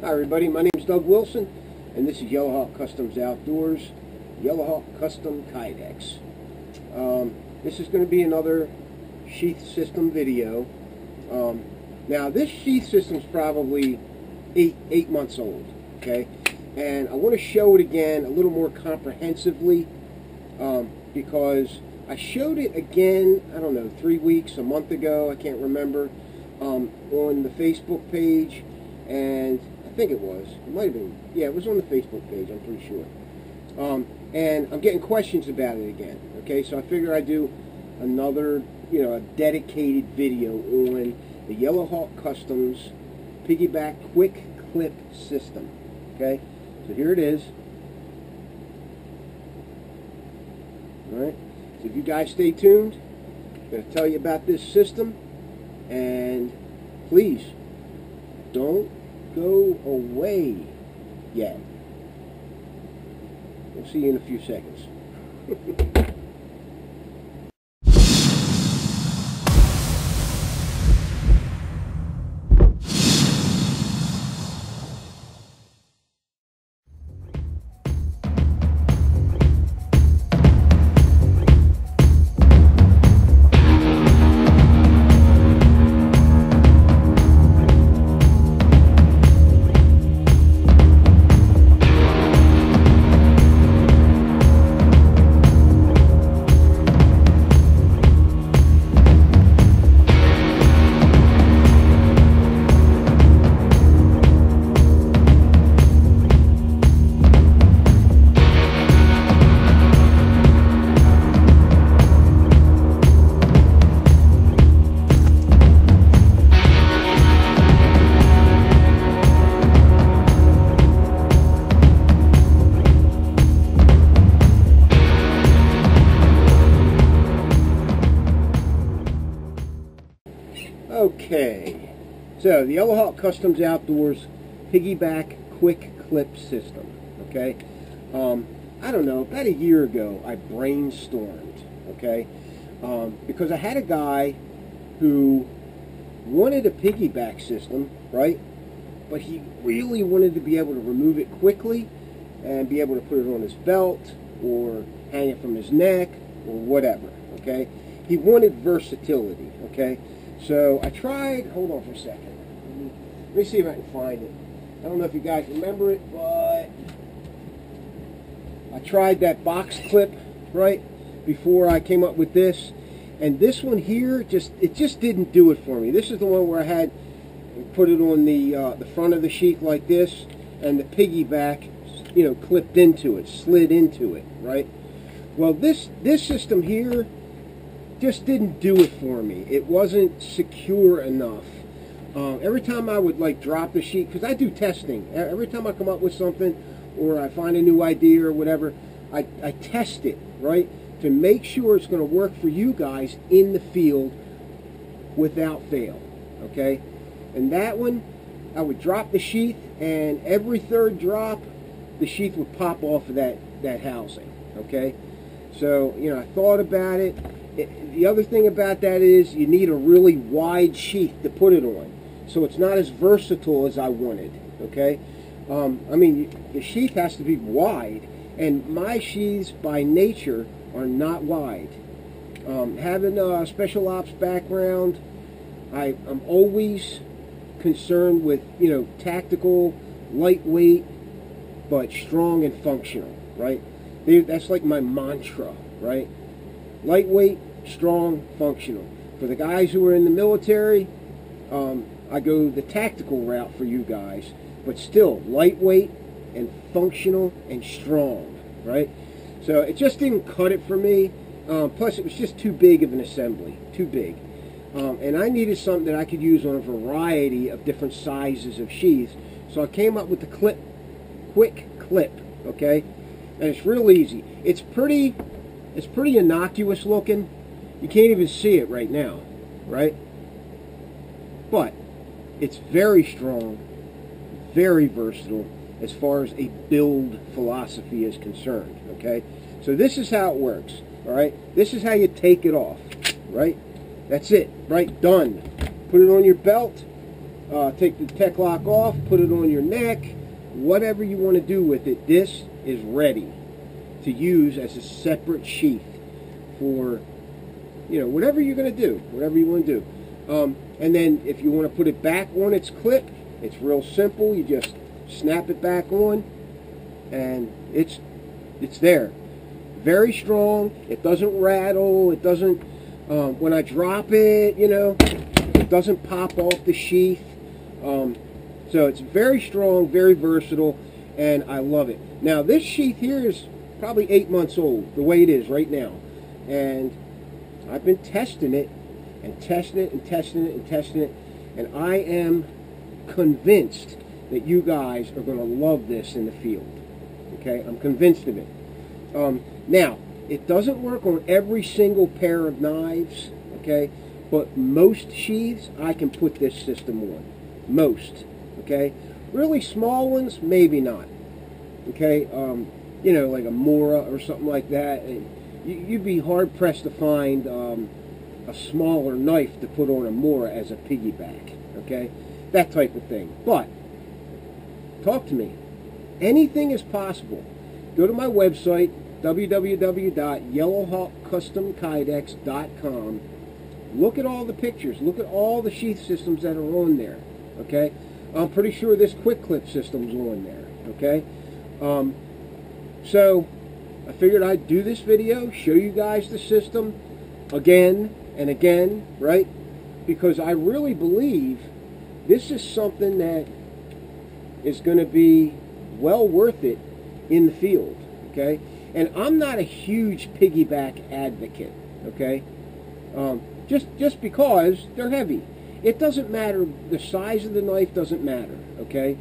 Hi everybody, my name is Doug Wilson and this is Yellowhawk Customs Outdoors, Yellowhawk Custom Kydex. Um, this is going to be another sheath system video. Um, now this sheath system is probably eight, eight months old, okay? And I want to show it again a little more comprehensively um, because I showed it again, I don't know, three weeks, a month ago, I can't remember, um, on the Facebook page and think it was. It might have been. Yeah, it was on the Facebook page. I'm pretty sure. Um, and I'm getting questions about it again. Okay, so I figure I'd do another, you know, a dedicated video on the Yellowhawk Customs piggyback quick clip system. Okay, so here it is. All right. So if you guys stay tuned, I'm going to tell you about this system, and please don't go away yet. We'll see you in a few seconds. so the Yellowhawk Customs Outdoors piggyback quick clip system. Okay, um, I don't know, about a year ago I brainstormed, okay, um, because I had a guy who wanted a piggyback system, right, but he really wanted to be able to remove it quickly and be able to put it on his belt or hang it from his neck or whatever, okay. He wanted versatility, okay. So I tried, hold on for a second. Let me see if I can find it. I don't know if you guys remember it, but I tried that box clip, right, before I came up with this. And this one here, just it just didn't do it for me. This is the one where I had put it on the uh, the front of the sheet like this, and the piggyback, you know, clipped into it, slid into it, right? Well, this this system here just didn't do it for me. It wasn't secure enough. Uh, every time I would like drop the sheet, because I do testing. Every time I come up with something or I find a new idea or whatever, I, I test it, right? To make sure it's going to work for you guys in the field without fail, okay? And that one, I would drop the sheath and every third drop, the sheath would pop off of that, that housing, okay? So, you know, I thought about it the other thing about that is you need a really wide sheath to put it on. So it's not as versatile as I wanted, okay? Um, I mean, the sheath has to be wide, and my sheaths by nature are not wide. Um, having a special ops background, I, I'm always concerned with, you know, tactical, lightweight, but strong and functional, right? That's like my mantra, right? Lightweight, strong, functional. For the guys who are in the military, um, I go the tactical route for you guys, but still lightweight and functional and strong, right? So it just didn't cut it for me. Um, plus, it was just too big of an assembly, too big. Um, and I needed something that I could use on a variety of different sizes of sheaths. So I came up with the clip, quick clip, okay? And it's real easy. It's pretty, it's pretty innocuous looking. You can't even see it right now, right? But it's very strong, very versatile as far as a build philosophy is concerned, okay? So this is how it works, all right? This is how you take it off, right? That's it, right? Done. Put it on your belt, uh, take the Tek-Lok off, put it on your neck, whatever you want to do with it, this is ready to use as a separate sheath for, you know, whatever you're going to do, whatever you want to do. Um, and then if you want to put it back on its clip, it's real simple. You just snap it back on, and it's it's there. Very strong. It doesn't rattle. It doesn't. Um, when I drop it, you know, it doesn't pop off the sheath. Um, so it's very strong, very versatile, and I love it. Now this sheath here is probably eight months old, the way it is right now. And I've been testing it and testing it and testing it and testing it. And I am convinced that you guys are going to love this in the field. Okay, I'm convinced of it. Um, now, it doesn't work on every single pair of knives, okay, but most sheaths I can put this system on. Most, okay. Really small ones, maybe not. Okay, um, you know, like a Mora or something like that. You'd be hard pressed to find um, a smaller knife to put on a Mora as a piggyback. Okay, that type of thing. But talk to me. Anything is possible. Go to my website www.yellowhawkcustomkydex.com. Look at all the pictures. Look at all the sheath systems that are on there. Okay, I'm pretty sure this quick clip system's on there. Okay, um, so I figured I'd do this video, show you guys the system again and again, right? Because I really believe this is something that is going to be well worth it in the field, okay? And I'm not a huge piggyback advocate, okay? Um, just just because they're heavy. It doesn't matter. The size of the knife doesn't matter, okay?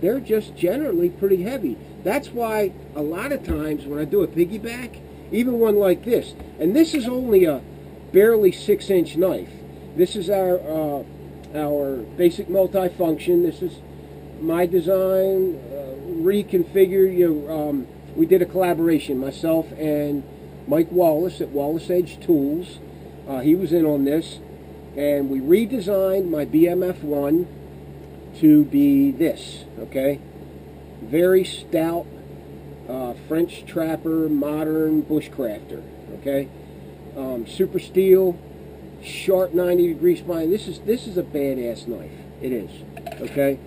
They're just generally pretty heavy. That's why a lot of times when I do a piggyback, even one like this, and this is only a barely six inch knife. This is our uh, our basic multi-function. This is my design, uh, reconfigured. You know, um, we did a collaboration, myself and Mike Wallace at Wallace Edge Tools. Uh, he was in on this, and we redesigned my BMF1 to be this. Okay, very stout uh, French trapper, modern bushcrafter. Okay, um, super steel, sharp 90 degree spine. This is this is a badass knife. It is. Okay,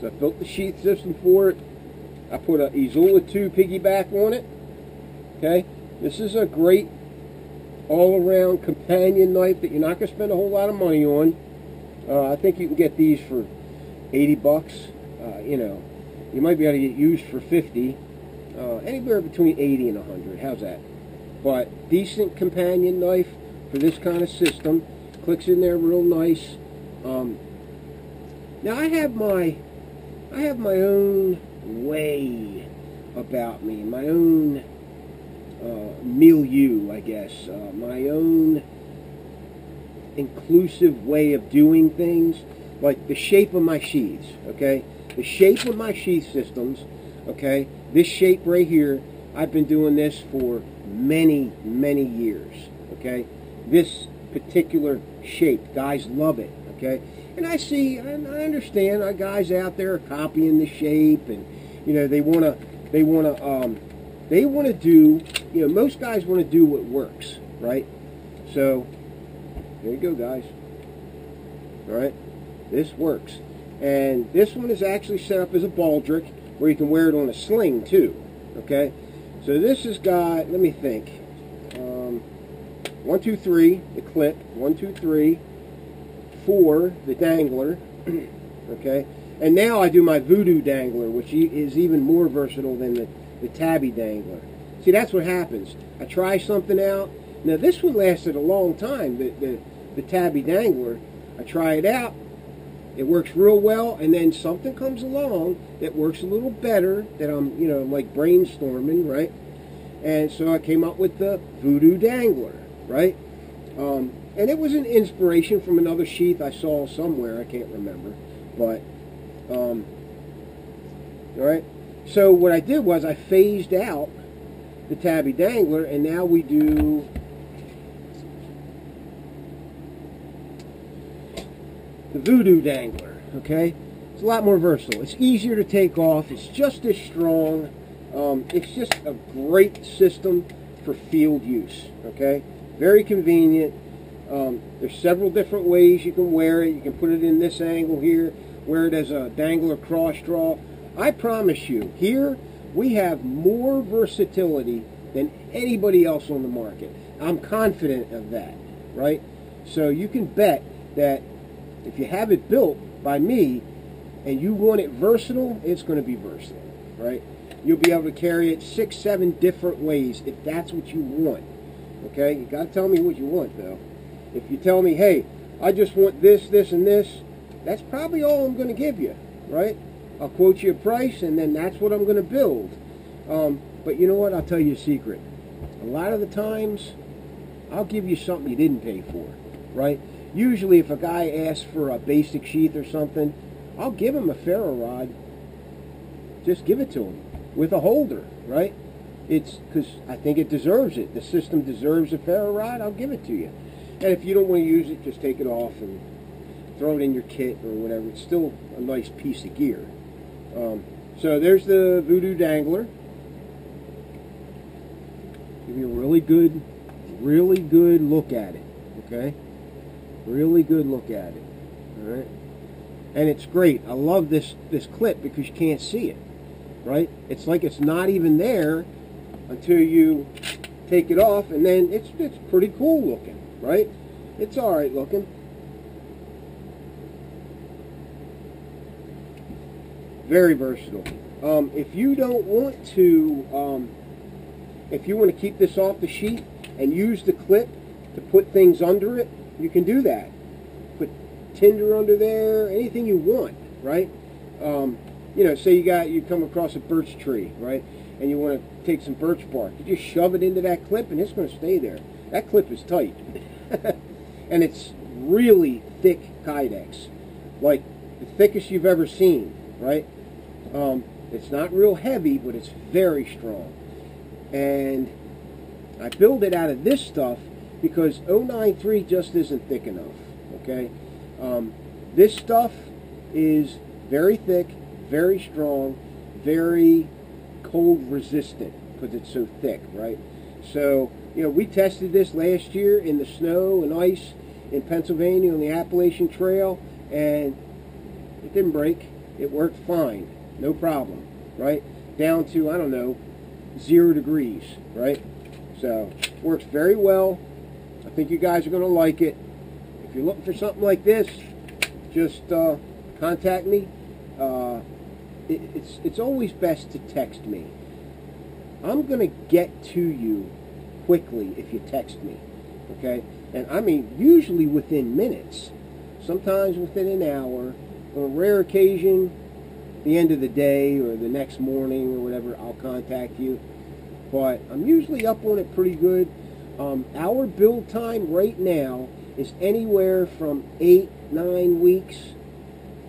so I built the sheath system for it. I put a Izula 2 piggyback on it. Okay, this is a great all-around companion knife that you're not going to spend a whole lot of money on. Uh, I think you can get these for 80 bucks. Uh, you know, you might be able to get used for 50. Uh, anywhere between 80 and 100. How's that? But decent companion knife for this kind of system. Clicks in there real nice. Um, now I have my I have my own way about me, my own uh, milieu, I guess, uh, my own inclusive way of doing things, like the shape of my sheaths, okay? The shape of my sheath systems, okay? This shape right here, I've been doing this for many, many years, okay? This particular shape, guys love it, okay? And I see, and I understand, uh, guys out there are copying the shape, and you know they want to, they want to, um, they want to do, you know, most guys want to do what works, right? So there you go, guys. All right, this works, and this one is actually set up as a baldric where you can wear it on a sling too. Okay, so this has got, let me think, um, one, two, three, the clip, one, two, three, four, the dangler, okay, and now I do my voodoo dangler, which is even more versatile than the, the tabby dangler. See, that's what happens. I try something out. Now, this one lasted a long time, the, the, the tabby dangler. I try it out, it works real well, and then something comes along that works a little better that I'm, you know, like brainstorming, right? And so I came up with the Voodoo Dangler, right? Um, and it was an inspiration from another sheath I saw somewhere, I can't remember. But, um, all right? So what I did was I phased out the Tabby Dangler, and now we do the Voodoo Dangler, okay? It's a lot more versatile. It's easier to take off. It's just as strong. Um, it's just a great system for field use, okay? Very convenient. Um, there's several different ways you can wear it. You can put it in this angle here, wear it as a dangler cross draw. I promise you, here we have more versatility than anybody else on the market. I'm confident of that, right? So you can bet that if you have it built by me and you want it versatile, it's going to be versatile, right? You'll be able to carry it six, seven different ways if that's what you want. Okay? You got to tell me what you want, though. If you tell me, hey, I just want this, this, and this, that's probably all I'm going to give you, right? I'll quote you a price, and then that's what I'm going to build. Um, but you know what? I'll tell you a secret. A lot of the times, I'll give you something you didn't pay for, right? Usually, if a guy asks for a basic sheath or something, I'll give him a ferro rod. Just give it to him with a holder, right? It's because I think it deserves it. The system deserves a ferro rod. I'll give it to you. And if you don't want to use it, just take it off and throw it in your kit or whatever. It's still a nice piece of gear. Um, so there's the Voodoo Dangler. Give you a really good, really good look at it. Okay? Really good look at it. All right? And it's great. I love this, this clip because you can't see it. Right? It's like it's not even there until you take it off and then it's, it's pretty cool looking. Right? It's alright looking. Very versatile. Um, if you don't want to, um, if you want to keep this off the sheet and use the clip to put things under it, you can do that. Put tinder under there, anything you want, right? Um, you know, say you got you come across a birch tree, right, and you want to take some birch bark. You just shove it into that clip, and it's going to stay there. That clip is tight, and it's really thick kydex, like the thickest you've ever seen, right? Um, it's not real heavy, but it's very strong. And I build it out of this stuff because 093 just isn't thick enough, okay? Um, this stuff is very thick, very strong, very cold resistant because it's so thick, right? So, you know, we tested this last year in the snow and ice in Pennsylvania on the Appalachian Trail, and it didn't break. It worked fine no problem, right? Down to, I don't know, zero degrees, right? So, works very well. I think you guys are going to like it. If you're looking for something like this, just uh, contact me. Uh, it, it's, it's always best to text me. I'm going to get to you quickly if you text me, okay? And I mean, usually within minutes, sometimes within an hour. On a rare occasion, the end of the day or the next morning or whatever, I'll contact you. But I'm usually up on it pretty good. Um, our build time right now is anywhere from 8, 9 weeks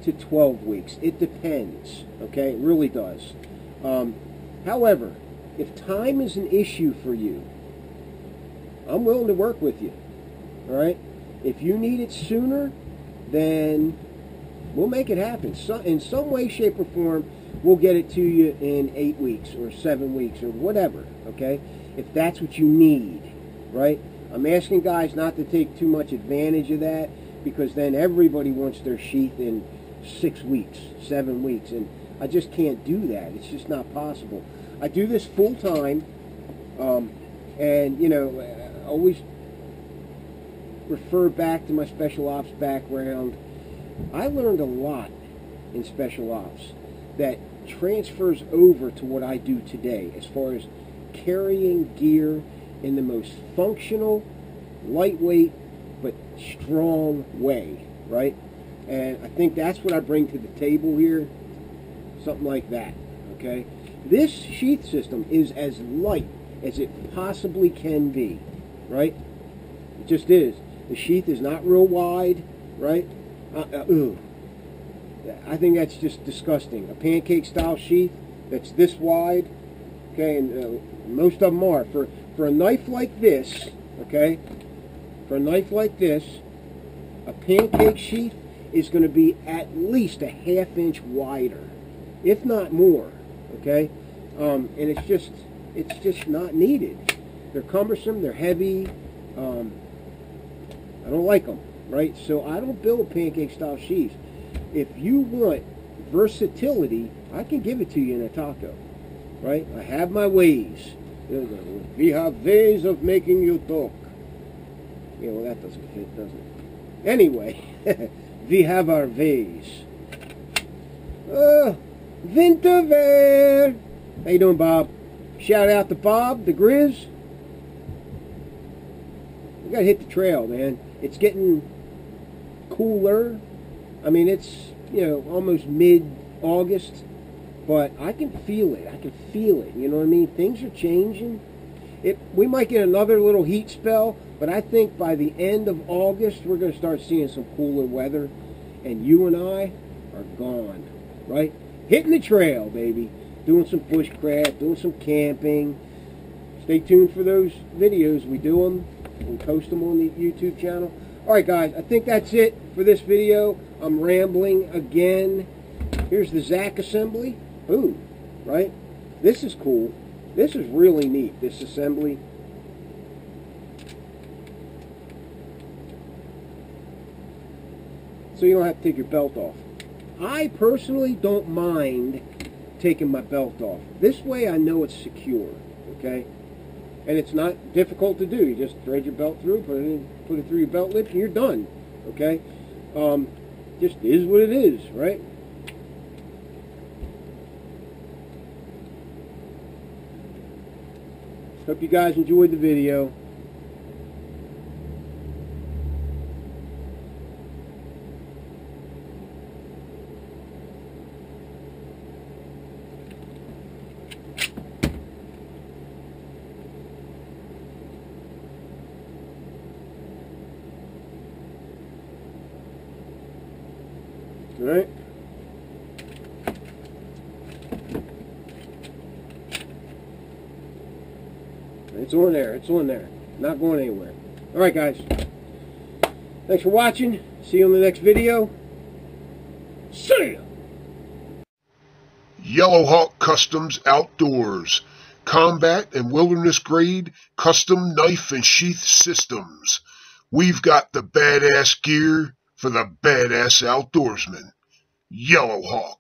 to 12 weeks. It depends, okay? It really does. Um, however, if time is an issue for you, I'm willing to work with you, all right? If you need it sooner, then We'll make it happen. So, in some way, shape, or form, we'll get it to you in eight weeks or seven weeks or whatever, okay? If that's what you need, right? I'm asking guys not to take too much advantage of that because then everybody wants their sheath in six weeks, seven weeks, and I just can't do that. It's just not possible. I do this full time, um, and, you know, I always refer back to my special ops background I learned a lot in special ops that transfers over to what I do today as far as carrying gear in the most functional, lightweight, but strong way, right? And I think that's what I bring to the table here, something like that, okay? This sheath system is as light as it possibly can be, right? It just is. The sheath is not real wide, right? Uh, uh, I think that's just disgusting. A pancake style sheath that's this wide, okay, and uh, most of them are. For, for a knife like this, okay, for a knife like this, a pancake sheath is going to be at least a half inch wider, if not more. Okay, um, and it's just it's just not needed. They're cumbersome. They're heavy. Um, I don't like them, right? So I don't build pancake style sheaths. If you want versatility, I can give it to you in a taco, right? I have my ways. We have ways of making you talk. Yeah, well, that doesn't fit, does it? Anyway, we have our ways. Uh, Winterwear. How you doing, Bob? Shout out to Bob, the Grizz. We gotta hit the trail, man. It's getting cooler. I mean, it's, you know, almost mid-August, but I can feel it. I can feel it. You know what I mean? Things are changing. It, we might get another little heat spell, but I think by the end of August, we're going to start seeing some cooler weather, and you and I are gone, right? Hitting the trail, baby. Doing some bushcraft, doing some camping. Stay tuned for those videos. We do them. We post them on the YouTube channel. All right, guys, I think that's it for this video. I'm rambling again. Here's the Zach assembly. Boom, right? This is cool. This is really neat, this assembly. So you don't have to take your belt off. I personally don't mind taking my belt off. This way I know it's secure, okay? And it's not difficult to do. You just thread your belt through, put it in, put it through your belt loop, and you're done, okay? Um, just is what it is, right? Hope you guys enjoyed the video. All right. It's on there. It's on there. Not going anywhere. All right, guys. Thanks for watching. See you on the next video. See ya! Yellowhawk Customs Outdoors. Combat and wilderness grade custom knife and sheath systems. We've got the badass gear for the badass outdoorsman. Yellowhawk.